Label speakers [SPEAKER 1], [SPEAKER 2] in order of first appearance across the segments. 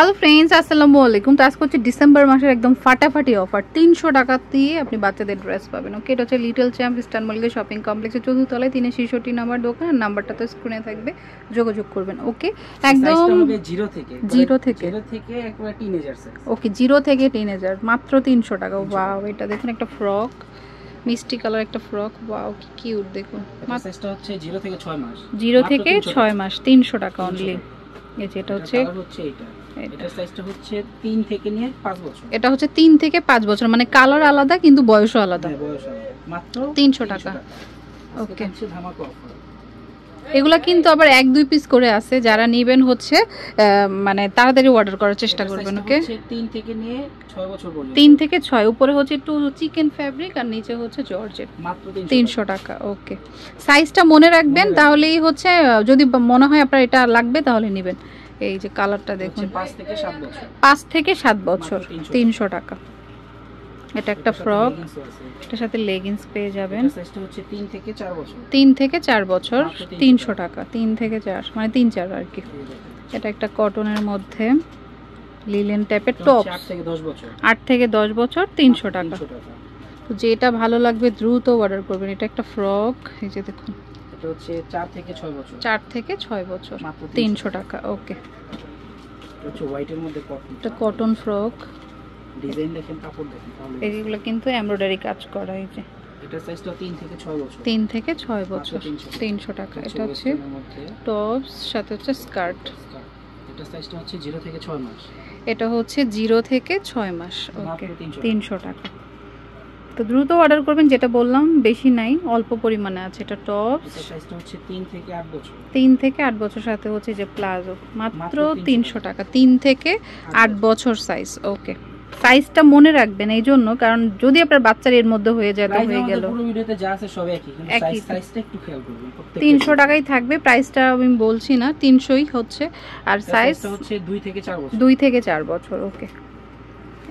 [SPEAKER 1] Hello friends আসসালামু আলাইকুম। তো আজকে হচ্ছে ডিসেম্বর মাসের একদম ফাটাফাটি অফার তিনশো টাকা দিয়ে আপনি বাচ্চাদের ড্রেস পাবেন ওকে এটা হচ্ছে little champ eastern Mallika shopping কমপ্লেক্সের চতুর্থলায় তিনে ছেষট্টি নাম্বার দোকান নাম্বারটা তো স্ক্রিনে থাকবে। যোগাযোগ করবেন ওকে একদম
[SPEAKER 2] জিরো থেকে
[SPEAKER 1] জিরো থেকে। ওকে জিরো থেকে টিনেজার মাত্র তিনশো টাকা। ওয়াও এটা দেখুন একটা ফ্রক মিষ্টি কালার একটা ফ্রক ওয়াও কি কিউট দেখুন।
[SPEAKER 2] সাইজটা হচ্ছে জিরো থেকে ছয় মাস।
[SPEAKER 1] জিরো থেকে
[SPEAKER 2] 300
[SPEAKER 1] ছয় মাস তিনশো টাকা অনলি এই যে এটা হচ্ছে
[SPEAKER 2] এটা হচ্ছে এটা সাইজটা হচ্ছে তিন থেকে নিয়ে পাঁচ বছর।
[SPEAKER 1] এটা হচ্ছে তিন থেকে পাঁচ বছর মানে কালার আলাদা কিন্তু বয়সও আলাদা।
[SPEAKER 2] হ্যাঁ, বয়স আলাদা। মাত্র
[SPEAKER 1] 300 টাকা।
[SPEAKER 2] ধামাকা অফার
[SPEAKER 1] এগুলা কিন্তু আবার এক দুই পিস করে আছে। যারা নিবেন হচ্ছে মানে তাড়াতাড়ি অর্ডার করার চেষ্টা করবেন ওকে
[SPEAKER 2] তিন থেকে নিয়ে ছয় বছর
[SPEAKER 1] তিন থেকে ছয়। উপরে হচ্ছে একটু চিকেন ফ্যাব্রিক আর নিচে হচ্ছে জর্জেট
[SPEAKER 2] মাত্র
[SPEAKER 1] তিনশো টাকা। ওকে সাইজটা মনে রাখবেন তাহলেই হচ্ছে যদি মনে হয় আপনার এটা লাগবে তাহলে নেবেন। এই যে কালারটা দেখুন।
[SPEAKER 2] পাঁচ থেকে সাত বছর।
[SPEAKER 1] তিনশো টাকা। এটা একটা ফ্রক। এটার সাথে লেগিংস পেয়ে যাবেন।
[SPEAKER 2] তিন থেকে চার বছর।
[SPEAKER 1] তিন থেকে চার বছর
[SPEAKER 2] মাত্র 300
[SPEAKER 1] তিনশো টাকা। তিন থেকে চার মানে তিন চার আর কি। এটা একটা কটনের মধ্যে লিলেন টাইপের টপ
[SPEAKER 2] আট থেকে দশ বছর।
[SPEAKER 1] তিনশো টাকা। যেটা ভালো লাগবে দ্রুত অর্ডার করবেন এটা একটা ফ্রক এই যে দেখুন।
[SPEAKER 2] এটা হচ্ছে চার থেকে ছয় বছর।
[SPEAKER 1] চার থেকে ছয় বছর।
[SPEAKER 2] মাত্র
[SPEAKER 1] তিনশো। টাকা ওকে।
[SPEAKER 2] এটা হচ্ছে হোয়াইটের মধ্যে কটন
[SPEAKER 1] এটা কটন ফ্রক
[SPEAKER 2] ডিজাইন দেখেন কাপড় দেখেন তাহলে
[SPEAKER 1] এইগুলো কিন্তু এমব্রয়ডারি কাজ করা এই যে।
[SPEAKER 2] এটা সাইজটা তিন থেকে ছয় বছর।
[SPEAKER 1] তিন থেকে ছয় বছর।
[SPEAKER 2] 300
[SPEAKER 1] তিনশো টাকা। এটা হচ্ছে টপস সাথে হচ্ছে স্কার্ট
[SPEAKER 2] এটা সাইজটা হচ্ছে জিরো থেকে ছয় মাস।
[SPEAKER 1] এটা হচ্ছে জিরো থেকে ছয় মাস ওকে।
[SPEAKER 2] 300
[SPEAKER 1] তিনশো টাকা। তো দ্রুত অর্ডার করবেন যেটা বললাম বেশি নাই অল্প পরিমাণে আছে। এটা
[SPEAKER 2] হচ্ছে তিন থেকে আট বছর।
[SPEAKER 1] সাথে হচ্ছে যে প্লাজো। মাত্র
[SPEAKER 2] মাত্র 300
[SPEAKER 1] তিনশো টাকা। তিন থেকে আট বছর সাইজ ওকে সাইজটা মনে রাখবেন এই জন্য কারণ যদি আপনার বাচ্চার এর মধ্যে হয়ে যায় তো হয়ে গেল।
[SPEAKER 2] পুরো ভিডিওতে যা আছে সব একই কিন্তু সাইজ সাইজটা একটু খেয়াল করবেন প্রত্যেকটা
[SPEAKER 1] তিনশো। টাকাই থাকবে প্রাইসটা আমি বলছি না তিনশোই হচ্ছে। আর সাইজ
[SPEAKER 2] হচ্ছে দুই থেকে চার বছর।
[SPEAKER 1] ওকে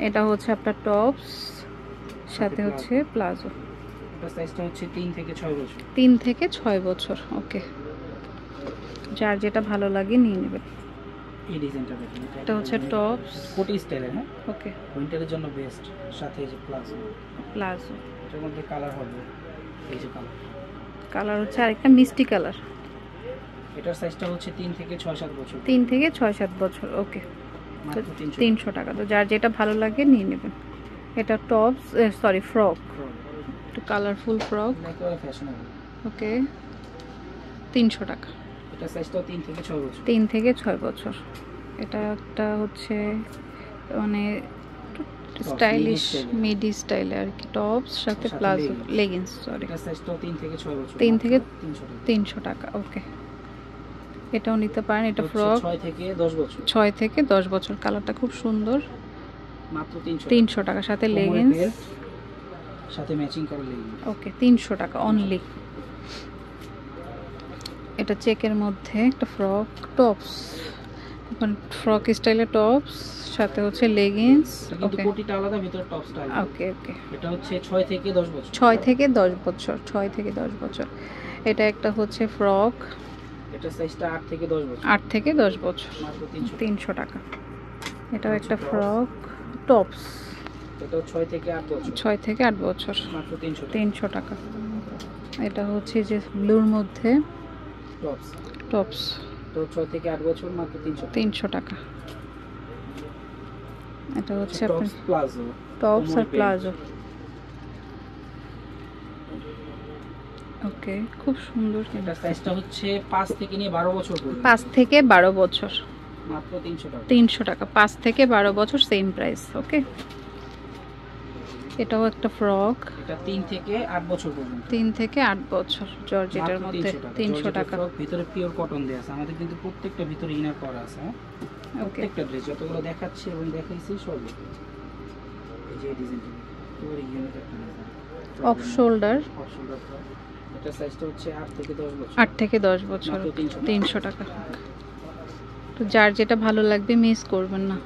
[SPEAKER 1] এটা হচ্ছে আপনার টপস সাথে হচ্ছে প্লাজো।
[SPEAKER 2] সাইজটা হচ্ছে তিন থেকে ছয় বছর।
[SPEAKER 1] থেকে বছর ওকে। যার যেটা ভালো লাগে নিয়ে নেবেন
[SPEAKER 2] এই ডিজাইনটা দেখেন
[SPEAKER 1] এটা হচ্ছে
[SPEAKER 2] কোটি স্টাইলের হ্যাঁ?
[SPEAKER 1] ওকে।
[SPEAKER 2] উইন্টারের জন্য বেস্ট সাথে এই যে প্লাস
[SPEAKER 1] প্লাজো।
[SPEAKER 2] এটার মধ্যে কালার হবে এই যে কালার
[SPEAKER 1] কালার হচ্ছে আরেকটা মিষ্টি কালার
[SPEAKER 2] এটার সাইজটা হচ্ছে থেকে ছয় সাত বছর।
[SPEAKER 1] তিন থেকে ছয় সাত বছর ওকে।
[SPEAKER 2] মাত্র তিনশো
[SPEAKER 1] তিনশো টাকা। তো যার যেটা ভালো লাগে নিয়ে নেবেন। এটা টপস সরি ফ্রক একটু কালারফুল ফ্রক ওকে তিনশো টাকা।
[SPEAKER 2] তিন থেকে ছয় বছর।
[SPEAKER 1] এটা একটা হচ্ছে মানে স্টাইলিশ। মিডি স্টাইলে আর কি। টপস সাথে প্লাজো
[SPEAKER 2] leggings।
[SPEAKER 1] লেগিংস সরি
[SPEAKER 2] তিন থেকে
[SPEAKER 1] তিন থেকে-
[SPEAKER 2] তিনশো টাকা।
[SPEAKER 1] ওকে এটাও নিতে পারেন এটা ফ্রক
[SPEAKER 2] ছয় থেকে দশ বছর।
[SPEAKER 1] ছয় থেকে দশ বছর। কালারটা খুব সুন্দর।
[SPEAKER 2] মাত্র তিনশো
[SPEAKER 1] তিনশো টাকা সাথে
[SPEAKER 2] কোমরে
[SPEAKER 1] লেগিংস
[SPEAKER 2] সাথে ম্যাচিং করা লেগিংস
[SPEAKER 1] ওকে তিনশো টাকা অনলি এটা চেকের মধ্যে একটা ফ্রক টপস ফ্রক স্টাইলের টপস সাথে হচ্ছে লেগিংস ওকে
[SPEAKER 2] কোটিটা আলাদা ভিতরে টপসটা
[SPEAKER 1] ওকে ওকে।
[SPEAKER 2] এটা হচ্ছে ছয় থেকে দশ বছর।
[SPEAKER 1] ছয় থেকে দশ বছর ছয় থেকে দশ বছর। এটা একটা হচ্ছে ফ্রক
[SPEAKER 2] এটা সাইজটা থেকে দশ বছর।
[SPEAKER 1] আট থেকে দশ বছর।
[SPEAKER 2] মাত্র তিনশো
[SPEAKER 1] তিনশো টাকা। এটাও একটা ফ্রক টপস।
[SPEAKER 2] এটা ছয় থেকে আট বছর।
[SPEAKER 1] ছয় থেকে বছর।
[SPEAKER 2] মাত্র তিনশো
[SPEAKER 1] তিনশো টাকা। এটা হচ্ছে যে ব্লুর মধ্যে
[SPEAKER 2] টপস।
[SPEAKER 1] টপস।
[SPEAKER 2] তো থেকে আট বছর মাত্র তিনশো
[SPEAKER 1] তিনশো টাকা। এটা হচ্ছে আপনার
[SPEAKER 2] টপস প্লাজো।
[SPEAKER 1] টপস আর প্লাজো। ওকে খুব সুন্দর
[SPEAKER 2] এটা সাইজটা হচ্ছে পাঁচ থেকে নিয়ে বারো বছর পর্যন্ত।
[SPEAKER 1] পাঁচ থেকে বারো বছর।
[SPEAKER 2] মাত্র তিনশো টাকা।
[SPEAKER 1] পাঁচ থেকে বারো বছর সেম প্রাইস ওকে এটাও একটা ফ্রক
[SPEAKER 2] এটা তিন থেকে আট বছর পর্যন্ত।
[SPEAKER 1] তিন থেকে বছর জর্জেটের মধ্যে তিনশো
[SPEAKER 2] জর্জেটের
[SPEAKER 1] টাকা।
[SPEAKER 2] ভিতরে পিওর কটন দেওয়া আছে। আমাদের কিন্তু প্রত্যেকটা ভিতরে ইনার করা আছে হ্যাঁ?
[SPEAKER 1] ওকে
[SPEAKER 2] প্রত্যেকটা ড্রেস যতগুলো দেখাচ্ছি এবং দেখাইছি সব এই যে ডিজাইনটা একেবারে ইউনিক একটা
[SPEAKER 1] অফ শোল্ডার
[SPEAKER 2] অফ শোল্ডার এটা সাইজটা হচ্ছে আট থেকে দশ বছর।
[SPEAKER 1] আট থেকে দশ বছর।
[SPEAKER 2] মাত্র 300 টাকা।
[SPEAKER 1] তো যার যেটা ভালো লাগবে মিস করবেন না।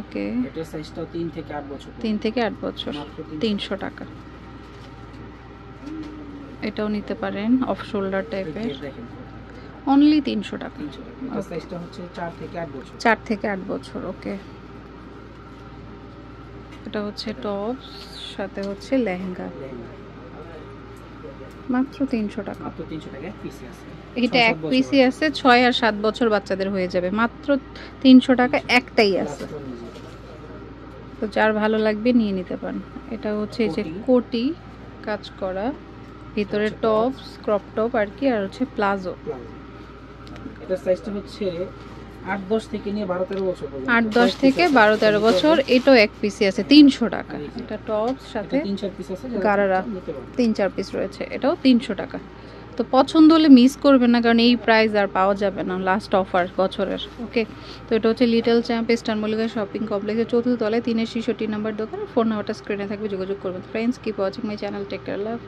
[SPEAKER 1] ওকে।
[SPEAKER 2] এটার সাইজটাও তিন থেকে আট বছর
[SPEAKER 1] তিন থেকে আট বছর।
[SPEAKER 2] মাত্র তিনশো।
[SPEAKER 1] তিনশো টাকা। এটাও নিতে পারেন অফ শোল্ডার টাইপের অনলি তিনশো টাকা।
[SPEAKER 2] তিনশো এটা সাইজটা হচ্ছে চার থেকে আট বছর।
[SPEAKER 1] চার থেকে আট বছর ওকে এটা হচ্ছে টপ সাথে হচ্ছে লেহেঙ্গা। মাত্র তিনশো টাকা
[SPEAKER 2] মাত্র তিনশো টাকা এক পিসে আছে
[SPEAKER 1] এটা
[SPEAKER 2] ছয়
[SPEAKER 1] এক আছে আর সাত বছর বাচ্চাদের হয়ে যাবে মাত্র তিনশো টাকা একটাই আছে। তো যার ভালো লাগবে নিয়ে নিতে পারেন এটা হচ্ছে এই যে
[SPEAKER 2] কোটি।
[SPEAKER 1] কাজ করা ভিতরে
[SPEAKER 2] হচ্ছে
[SPEAKER 1] টপ
[SPEAKER 2] tops।
[SPEAKER 1] ক্রপ টপ আর কি আর হচ্ছে প্লাজো।
[SPEAKER 2] এটার সাইজটা হচ্ছে আট দশ থেকে বারো তেরো বছর।
[SPEAKER 1] এটাও এক পিসি আছে তিনশো টাকা। এটা সাথে গারারা। তিন চার পিস রয়েছে এটাও তিনশো টাকা। তো পছন্দ হলে মিস করবেন না কারণ এই প্রাইস আর পাওয়া যাবে না লাস্ট অফার বছরের ওকে তো এটা হচ্ছে little champ eastern Mallika shopping কমপ্লেক্সের চতুর্থ তলায় তিনের শিশুটি নাম্বার দোকান ফোন নাম্বারটা স্ক্রিনে থাকবে যোগাযোগ করবেন। Friends keep watching my channel take care love